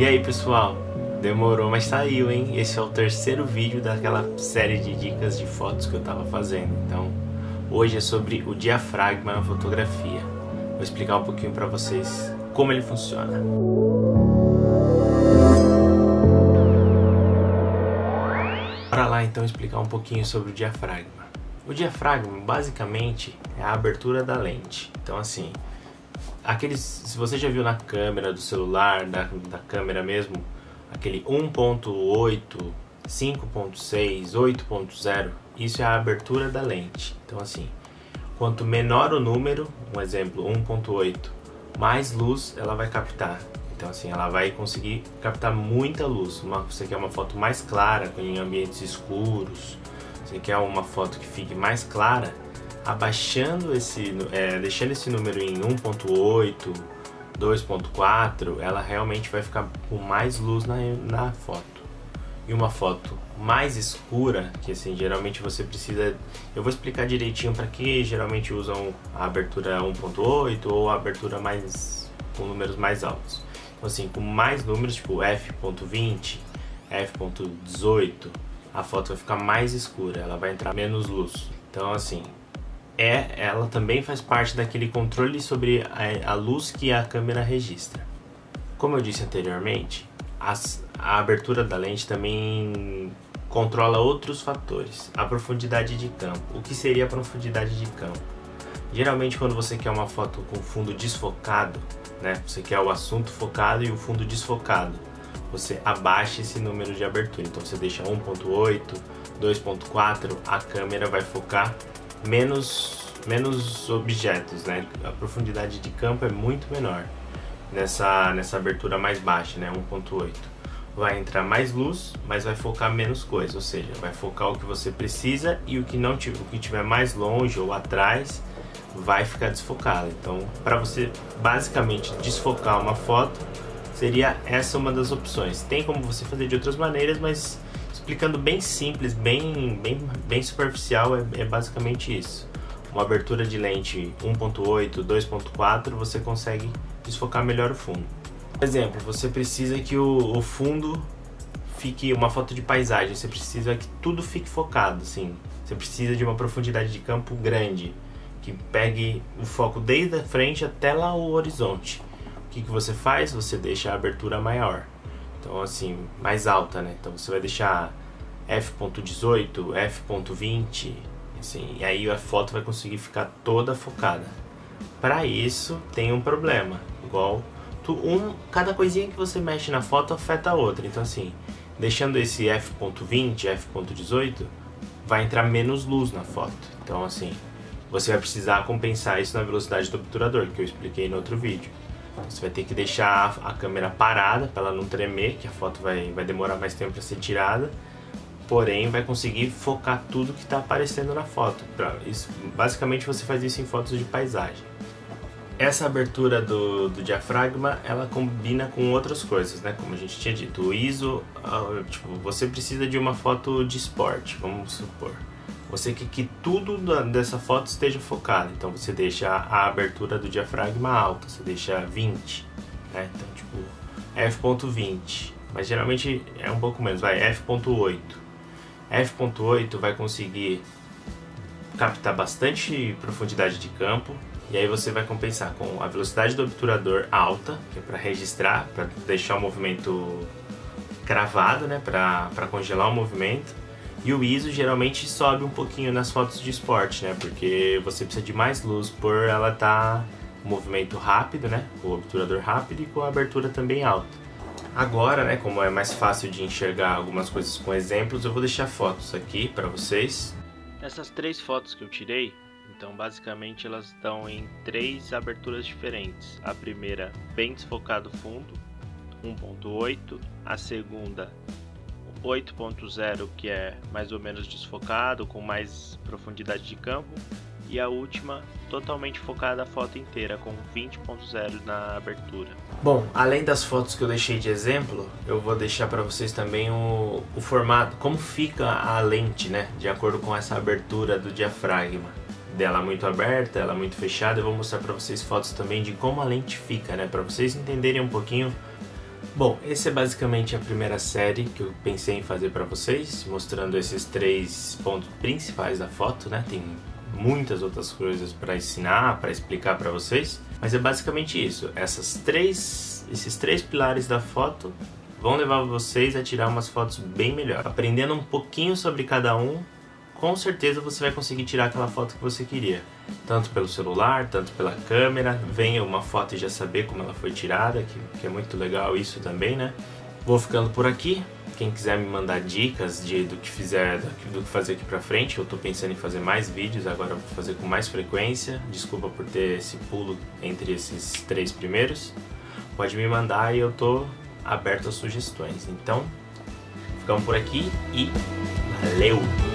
E aí pessoal, demorou, mas saiu, hein? Esse é o terceiro vídeo daquela série de dicas de fotos que eu tava fazendo. Então, hoje é sobre o diafragma na fotografia. Vou explicar um pouquinho para vocês como ele funciona. Bora lá então explicar um pouquinho sobre o diafragma. O diafragma basicamente é a abertura da lente. Então assim, aqueles, se você já viu na câmera do celular, da, da câmera mesmo, aquele 1.8, 5.6, 8.0, isso é a abertura da lente. Então assim, quanto menor o número, um exemplo 1.8, mais luz ela vai captar. Então assim, ela vai conseguir captar muita luz. Uma, você quer uma foto mais clara, em ambientes escuros, você quer uma foto que fique mais clara, abaixando esse, é, deixando esse número em 1.8, 2.4, ela realmente vai ficar com mais luz na, na foto. E uma foto mais escura, que assim, geralmente você precisa... Eu vou explicar direitinho para que geralmente usam a abertura 1.8 ou a abertura mais com números mais altos. Então assim, com mais números, tipo f.20, f.18, a foto vai ficar mais escura, ela vai entrar menos luz. Então assim, é, ela também faz parte daquele controle sobre a, a luz que a câmera registra. Como eu disse anteriormente, as, a abertura da lente também controla outros fatores. A profundidade de campo. O que seria a profundidade de campo? Geralmente quando você quer uma foto com fundo desfocado, né? Você quer o assunto focado e o fundo desfocado. Você abaixa esse número de abertura. Então você deixa 1.8, 2.4, a câmera vai focar menos, menos objetos, né? A profundidade de campo é muito menor nessa, nessa abertura mais baixa, né? 1.8. Vai entrar mais luz, mas vai focar menos coisa, ou seja, vai focar o que você precisa e o que não tiver, o que tiver mais longe ou atrás vai ficar desfocado. Então, para você basicamente desfocar uma foto, seria essa uma das opções. Tem como você fazer de outras maneiras, mas explicando bem simples, bem, bem, bem superficial, é, é basicamente isso. Uma abertura de lente 1.8, 2.4, você consegue desfocar melhor o fundo. Por exemplo, você precisa que o, o fundo fique uma foto de paisagem, você precisa que tudo fique focado, assim. Você precisa de uma profundidade de campo grande, que pegue o foco desde a frente até lá o horizonte. O que, que você faz? Você deixa a abertura maior. Então, assim, mais alta, né? Então você vai deixar f.18, f.20, assim, e aí a foto vai conseguir ficar toda focada. Para isso tem um problema, igual tu, um, cada coisinha que você mexe na foto afeta a outra. Então assim, deixando esse f.20, f.18, vai entrar menos luz na foto. Então assim, você vai precisar compensar isso na velocidade do obturador, que eu expliquei no outro vídeo. Você vai ter que deixar a câmera parada para ela não tremer, que a foto vai, vai demorar mais tempo para ser tirada. Porém, vai conseguir focar tudo que está aparecendo na foto. Isso, basicamente, você faz isso em fotos de paisagem. Essa abertura do, do diafragma, ela combina com outras coisas, né? Como a gente tinha dito, o ISO, ah, tipo, você precisa de uma foto de esporte, vamos supor. Você quer que tudo dessa foto esteja focado, então você deixa a abertura do diafragma alta, você deixa 20, né? Então, tipo, f.20, mas geralmente é um pouco menos, vai, f.8. f.8 vai conseguir captar bastante profundidade de campo, e aí você vai compensar com a velocidade do obturador alta, que é para registrar, para deixar o movimento cravado, né, para congelar o movimento e o ISO geralmente sobe um pouquinho nas fotos de esporte, né? Porque você precisa de mais luz por ela estar tá movimento rápido, né? O obturador rápido e com a abertura também alta. Agora, né, como é mais fácil de enxergar algumas coisas com exemplos, eu vou deixar fotos aqui para vocês. Essas três fotos que eu tirei, então basicamente elas estão em três aberturas diferentes. A primeira bem desfocado fundo, 1.8, a segunda 8.0 que é mais ou menos desfocado, com mais profundidade de campo, e a última totalmente focada a foto inteira, com 20.0 na abertura. Bom, além das fotos que eu deixei de exemplo, eu vou deixar para vocês também o, o formato, como fica a lente, né, de acordo com essa abertura do diafragma. Dela muito aberta, ela muito fechada, eu vou mostrar para vocês fotos também de como a lente fica, né, para vocês entenderem um pouquinho Bom, esse é basicamente a primeira série que eu pensei em fazer para vocês, mostrando esses três pontos principais da foto, né? Tem muitas outras coisas para ensinar, para explicar para vocês, mas é basicamente isso. Essas três, esses três pilares da foto vão levar vocês a tirar umas fotos bem melhor. Aprendendo um pouquinho sobre cada um, com certeza você vai conseguir tirar aquela foto que você queria. Tanto pelo celular, tanto pela câmera. Venha uma foto e já saber como ela foi tirada, que, que é muito legal isso também, né? Vou ficando por aqui. Quem quiser me mandar dicas de, do que fizer, do que fazer aqui pra frente, eu tô pensando em fazer mais vídeos, agora vou fazer com mais frequência. Desculpa por ter esse pulo entre esses três primeiros. Pode me mandar e eu tô aberto a sugestões. Então, ficamos por aqui e valeu!